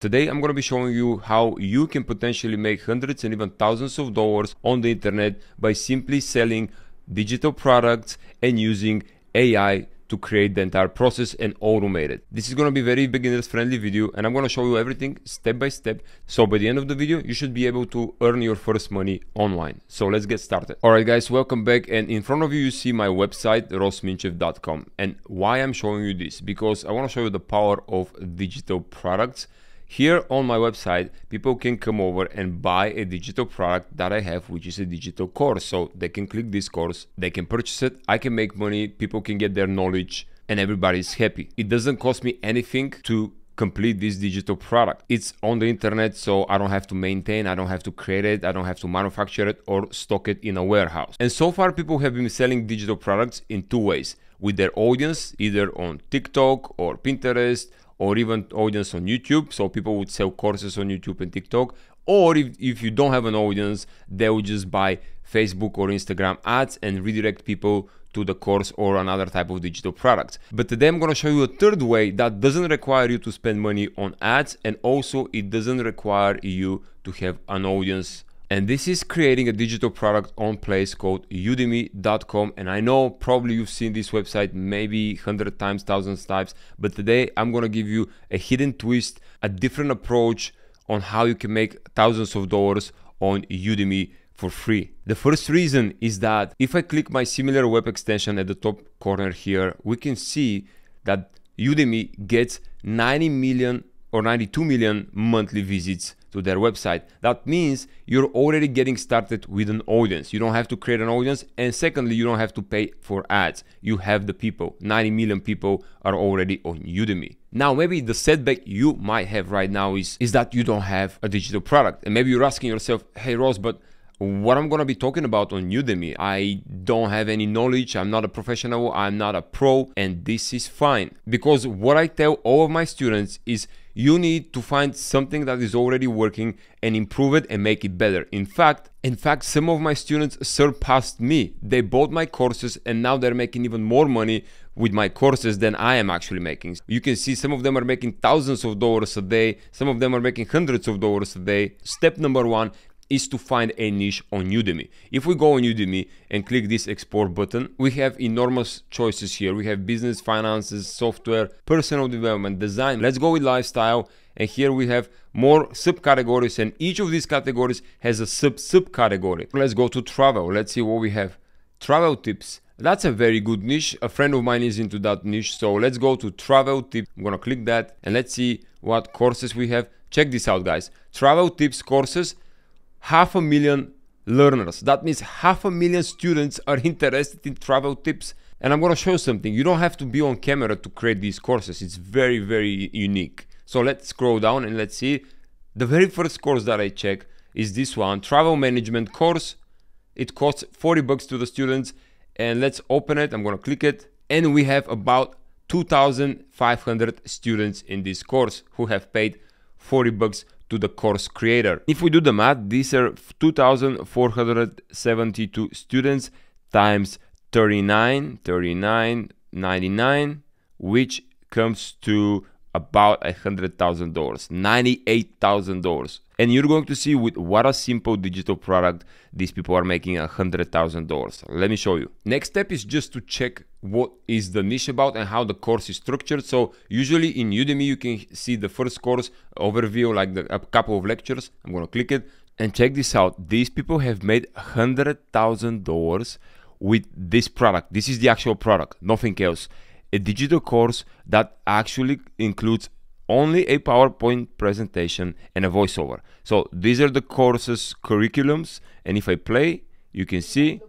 Today I'm going to be showing you how you can potentially make hundreds and even thousands of dollars on the internet by simply selling digital products and using AI to create the entire process and automate it. This is going to be very beginners friendly video and I'm going to show you everything step by step. So by the end of the video, you should be able to earn your first money online. So let's get started. Alright guys, welcome back and in front of you you see my website rossminchev.com and why I'm showing you this because I want to show you the power of digital products here on my website, people can come over and buy a digital product that I have, which is a digital course. So they can click this course, they can purchase it, I can make money, people can get their knowledge, and everybody's happy. It doesn't cost me anything to complete this digital product. It's on the internet, so I don't have to maintain, I don't have to create it, I don't have to manufacture it or stock it in a warehouse. And so far, people have been selling digital products in two ways with their audience, either on TikTok or Pinterest or even audience on YouTube. So people would sell courses on YouTube and TikTok. Or if, if you don't have an audience, they would just buy Facebook or Instagram ads and redirect people to the course or another type of digital product. But today I'm going to show you a third way that doesn't require you to spend money on ads and also it doesn't require you to have an audience and this is creating a digital product on place called udemy.com and i know probably you've seen this website maybe 100 times thousands times but today i'm going to give you a hidden twist a different approach on how you can make thousands of dollars on udemy for free. The first reason is that if I click my Similarweb extension at the top corner here, we can see that Udemy gets 90 million or 92 million monthly visits to their website. That means you're already getting started with an audience. You don't have to create an audience. And secondly, you don't have to pay for ads. You have the people. 90 million people are already on Udemy. Now, maybe the setback you might have right now is, is that you don't have a digital product. And maybe you're asking yourself, hey, Ross, but what I'm going to be talking about on Udemy. I don't have any knowledge. I'm not a professional. I'm not a pro. And this is fine. Because what I tell all of my students is you need to find something that is already working and improve it and make it better. In fact, in fact, some of my students surpassed me. They bought my courses and now they're making even more money with my courses than I am actually making. You can see some of them are making thousands of dollars a day, some of them are making hundreds of dollars a day. Step number one is to find a niche on Udemy. If we go on Udemy and click this export button, we have enormous choices here. We have business, finances, software, personal development, design. Let's go with lifestyle. And here we have more subcategories and each of these categories has a sub subcategory. Let's go to travel. Let's see what we have. Travel tips. That's a very good niche. A friend of mine is into that niche. So let's go to travel tip. I'm gonna click that and let's see what courses we have. Check this out guys. Travel tips courses half a million learners. That means half a million students are interested in travel tips. And I'm going to show something. You don't have to be on camera to create these courses. It's very, very unique. So let's scroll down and let's see. The very first course that I check is this one, travel management course. It costs 40 bucks to the students. And let's open it. I'm going to click it. And we have about 2,500 students in this course who have paid 40 bucks to the course creator. If we do the math, these are 2,472 students times 39, 39, 99, which comes to about a hundred thousand dollars, ninety-eight thousand dollars. And you're going to see with what a simple digital product these people are making a hundred thousand dollars. Let me show you. Next step is just to check what is the niche about and how the course is structured. So usually in Udemy you can see the first course overview, like the, a couple of lectures. I'm gonna click it and check this out. These people have made a hundred thousand dollars with this product. This is the actual product, nothing else a digital course that actually includes only a PowerPoint presentation and a voiceover. So these are the courses curriculums and if I play you can see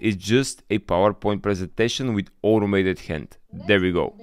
it's just a PowerPoint presentation with automated hand. There we go.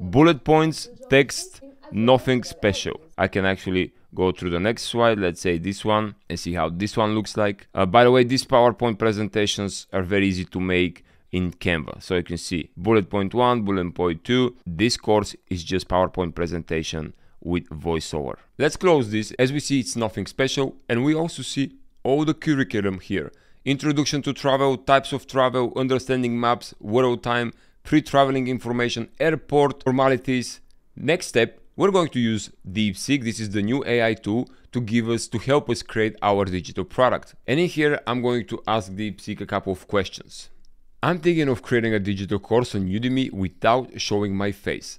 Bullet points, text, nothing special. I can actually go through the next slide, let's say this one, and see how this one looks like. Uh, by the way, these PowerPoint presentations are very easy to make in Canva. So you can see bullet point one, bullet point two. This course is just PowerPoint presentation with voiceover. Let's close this. As we see, it's nothing special. And we also see all the curriculum here. Introduction to travel, types of travel, understanding maps, world time, pre-traveling information, airport formalities. Next step, we're going to use DeepSeek. This is the new AI tool to give us, to help us create our digital product. And in here, I'm going to ask DeepSeek a couple of questions. I'm thinking of creating a digital course on Udemy without showing my face.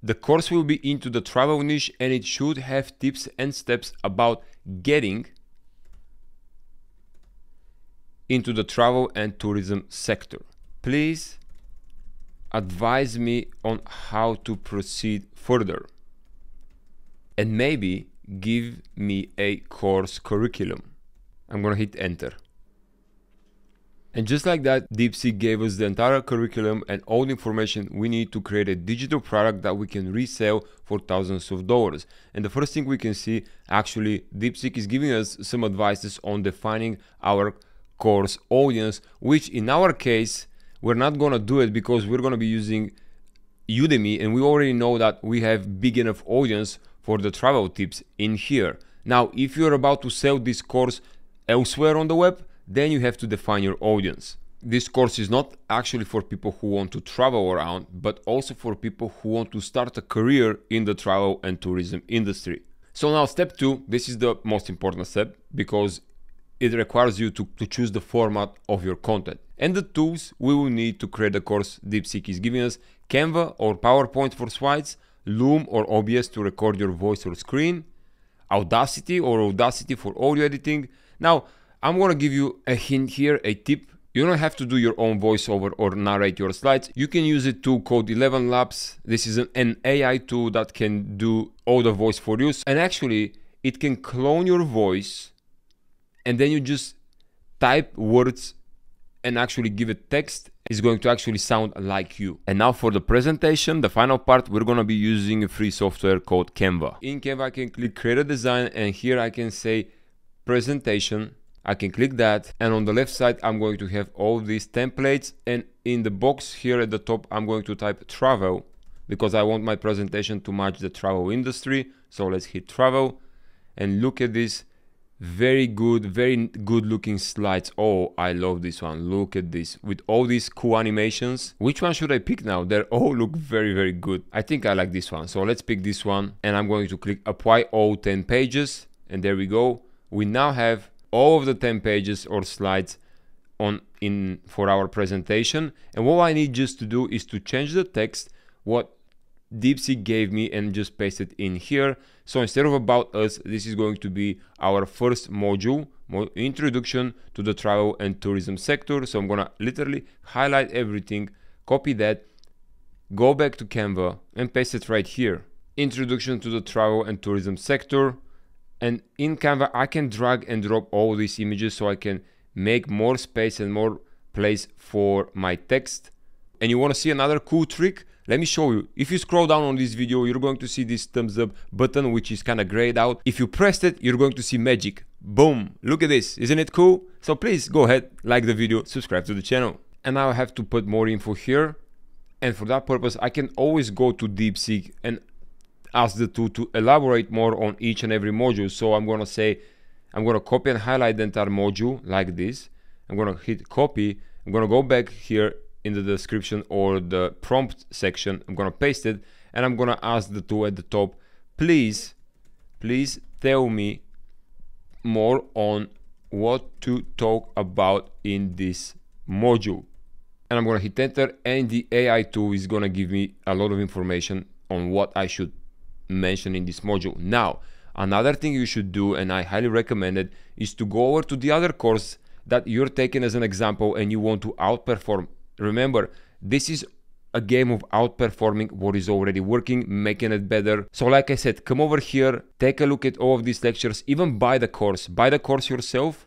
The course will be into the travel niche and it should have tips and steps about getting into the travel and tourism sector. Please advise me on how to proceed further and maybe give me a course curriculum. I'm gonna hit enter. And just like that, DeepSeek gave us the entire curriculum and all the information we need to create a digital product that we can resell for thousands of dollars. And the first thing we can see, actually, DeepSeek is giving us some advices on defining our course audience, which in our case, we're not gonna do it because we're gonna be using Udemy and we already know that we have big enough audience for the travel tips in here. Now, if you're about to sell this course elsewhere on the web, then you have to define your audience. This course is not actually for people who want to travel around, but also for people who want to start a career in the travel and tourism industry. So now step two, this is the most important step because it requires you to, to choose the format of your content. And the tools we will need to create the course DeepSeek is giving us Canva or PowerPoint for slides, Loom or OBS to record your voice or screen, Audacity or Audacity for audio editing. Now, I'm gonna give you a hint here, a tip. You don't have to do your own voiceover or narrate your slides. You can use it to Code ElevenLabs. This is an AI tool that can do all the voice for you. And actually, it can clone your voice and then you just type words and actually give it text is going to actually sound like you. And now for the presentation, the final part, we're gonna be using a free software called Canva. In Canva, I can click create a design and here I can say presentation I can click that and on the left side I'm going to have all these templates and in the box here at the top I'm going to type travel because I want my presentation to match the travel industry. So let's hit travel and look at this very good very good looking slides. Oh I love this one. Look at this with all these cool animations. Which one should I pick now? They all look very very good. I think I like this one. So let's pick this one and I'm going to click apply all 10 pages and there we go. We now have all of the 10 pages or slides on in for our presentation. And what I need just to do is to change the text what DeepSeek gave me and just paste it in here. So instead of about us this is going to be our first module introduction to the travel and tourism sector. So I'm gonna literally highlight everything copy that go back to Canva and paste it right here. Introduction to the travel and tourism sector and in Canva I can drag and drop all these images so I can make more space and more place for my text. And you want to see another cool trick? Let me show you. If you scroll down on this video you're going to see this thumbs up button which is kind of grayed out. If you press it you're going to see magic. Boom! Look at this. Isn't it cool? So please go ahead like the video subscribe to the channel. And now I have to put more info here. And for that purpose I can always go to DeepSeek and ask the tool to elaborate more on each and every module. So I'm going to say, I'm going to copy and highlight the entire module like this. I'm going to hit copy. I'm going to go back here in the description or the prompt section. I'm going to paste it and I'm going to ask the tool at the top, please, please tell me more on what to talk about in this module. And I'm going to hit enter and the AI tool is going to give me a lot of information on what I should mentioned in this module. Now, another thing you should do, and I highly recommend it, is to go over to the other course that you're taking as an example and you want to outperform. Remember, this is a game of outperforming what is already working, making it better. So like I said, come over here, take a look at all of these lectures, even buy the course, buy the course yourself,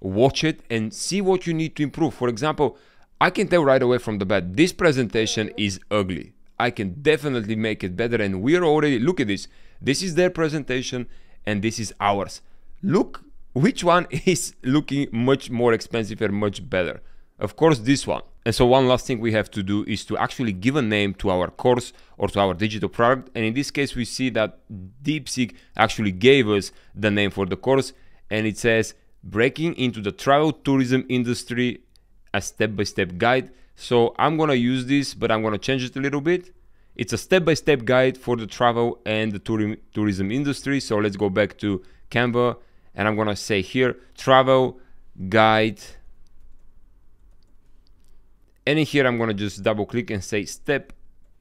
watch it and see what you need to improve. For example, I can tell right away from the bat, this presentation is ugly. I can definitely make it better. And we're already, look at this. This is their presentation and this is ours. Look which one is looking much more expensive and much better. Of course, this one. And so one last thing we have to do is to actually give a name to our course or to our digital product. And in this case, we see that DeepSeek actually gave us the name for the course and it says breaking into the travel tourism industry, a step-by-step -step guide so I'm gonna use this, but I'm gonna change it a little bit. It's a step-by-step -step guide for the travel and the tourism industry. So let's go back to Canva and I'm gonna say here, travel guide. And in here, I'm gonna just double click and say step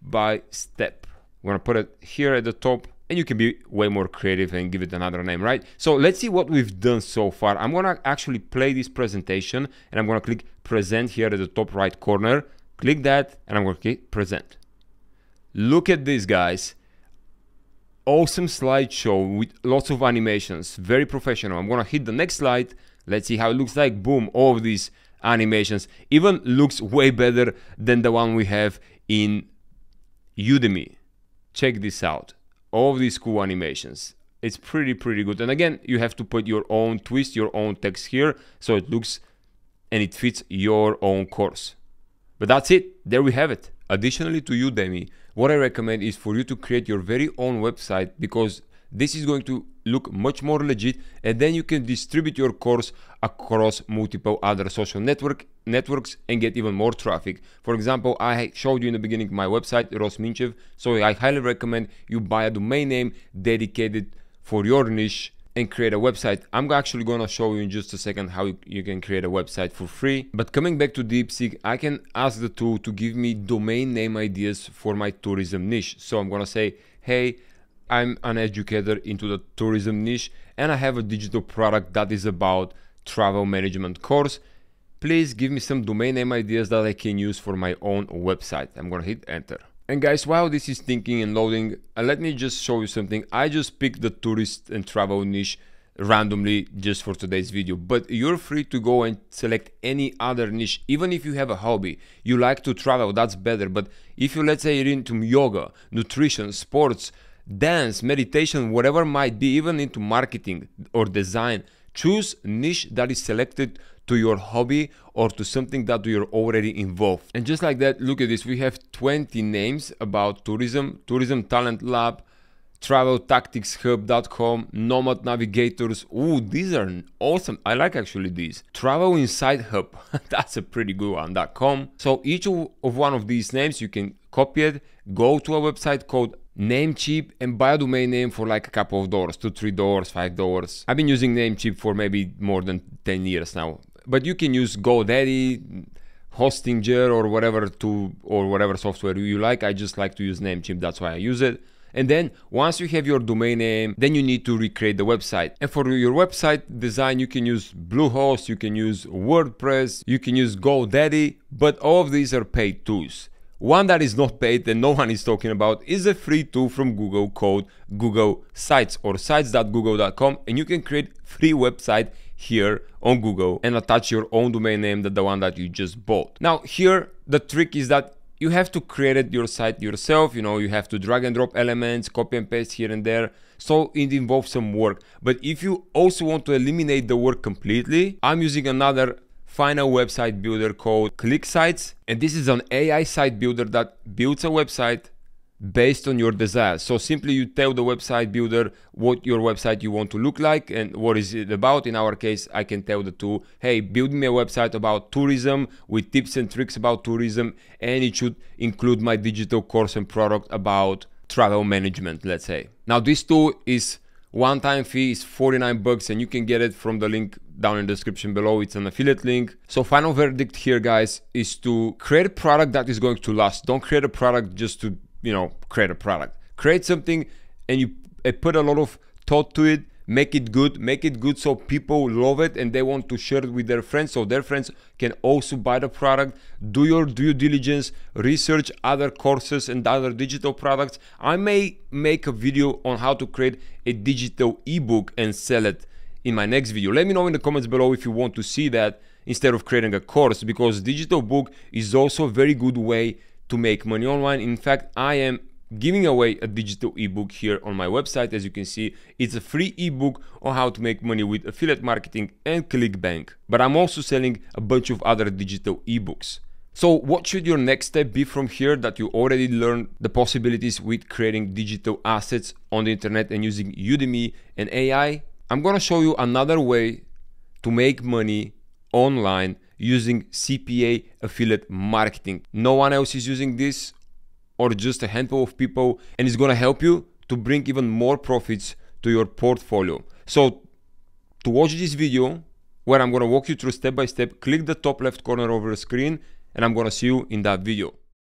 by step. I'm gonna put it here at the top and you can be way more creative and give it another name, right? So let's see what we've done so far. I'm gonna actually play this presentation and I'm gonna click present here at the top right corner. Click that and I'm gonna click present. Look at this guys. Awesome slideshow with lots of animations, very professional. I'm gonna hit the next slide. Let's see how it looks like. Boom, all of these animations. Even looks way better than the one we have in Udemy. Check this out. All these cool animations. It's pretty, pretty good. And again, you have to put your own twist, your own text here, so it looks and it fits your own course. But that's it. There we have it. Additionally to Udemy, what I recommend is for you to create your very own website because this is going to look much more legit and then you can distribute your course across multiple other social network networks and get even more traffic. For example, I showed you in the beginning my website, Ross Minchev, so I highly recommend you buy a domain name dedicated for your niche and create a website. I'm actually gonna show you in just a second how you can create a website for free. But coming back to DeepSeek, I can ask the tool to give me domain name ideas for my tourism niche. So I'm gonna say, hey, I'm an educator into the tourism niche and I have a digital product that is about travel management course. Please give me some domain name ideas that I can use for my own website. I'm gonna hit enter. And guys, while this is thinking and loading, uh, let me just show you something. I just picked the tourist and travel niche randomly just for today's video but you're free to go and select any other niche even if you have a hobby you like to travel that's better but if you let's say you're into yoga nutrition sports dance meditation whatever might be even into marketing or design choose niche that is selected to your hobby or to something that you're already involved. And just like that, look at this. We have 20 names about tourism, Tourism Talent Lab, travel tactics traveltacticshub.com, Nomad Navigators. Ooh, these are awesome. I like actually these. Travel Insight Hub. That's a pretty good one. .com. So each of one of these names you can copy it, go to a website called Namecheap and buy a domain name for like a couple of dollars, two, three dollars, five dollars. I've been using Namecheap for maybe more than 10 years now but you can use GoDaddy, Hostinger, or whatever to or whatever software you like. I just like to use Namecheap, that's why I use it. And then once you have your domain name, then you need to recreate the website. And for your website design, you can use Bluehost, you can use WordPress, you can use GoDaddy, but all of these are paid tools. One that is not paid and no one is talking about is a free tool from Google called Google Sites or sites.google.com and you can create free website here on Google and attach your own domain name that the one that you just bought. Now here the trick is that you have to create your site yourself, you know, you have to drag and drop elements, copy and paste here and there. So it involves some work. But if you also want to eliminate the work completely, I'm using another final website builder called ClickSites. And this is an AI site builder that builds a website based on your desires. So simply you tell the website builder what your website you want to look like and what is it about. In our case, I can tell the tool, hey, build me a website about tourism with tips and tricks about tourism and it should include my digital course and product about travel management, let's say. Now this tool is one time fee is 49 bucks and you can get it from the link down in the description below it's an affiliate link. So final verdict here guys is to create a product that is going to last. Don't create a product just to you know create a product. Create something and you uh, put a lot of thought to it make it good make it good so people love it and they want to share it with their friends so their friends can also buy the product. Do your due diligence research other courses and other digital products. I may make a video on how to create a digital ebook and sell it in my next video let me know in the comments below if you want to see that instead of creating a course because digital book is also a very good way to make money online. In fact, I am giving away a digital ebook here on my website. As you can see, it's a free ebook on how to make money with affiliate marketing and ClickBank. But I'm also selling a bunch of other digital ebooks. So what should your next step be from here that you already learned the possibilities with creating digital assets on the internet and using Udemy and AI? I'm gonna show you another way to make money online using CPA affiliate marketing. No one else is using this or just a handful of people and it's gonna help you to bring even more profits to your portfolio. So to watch this video where I'm gonna walk you through step by step, click the top left corner of your screen and I'm gonna see you in that video.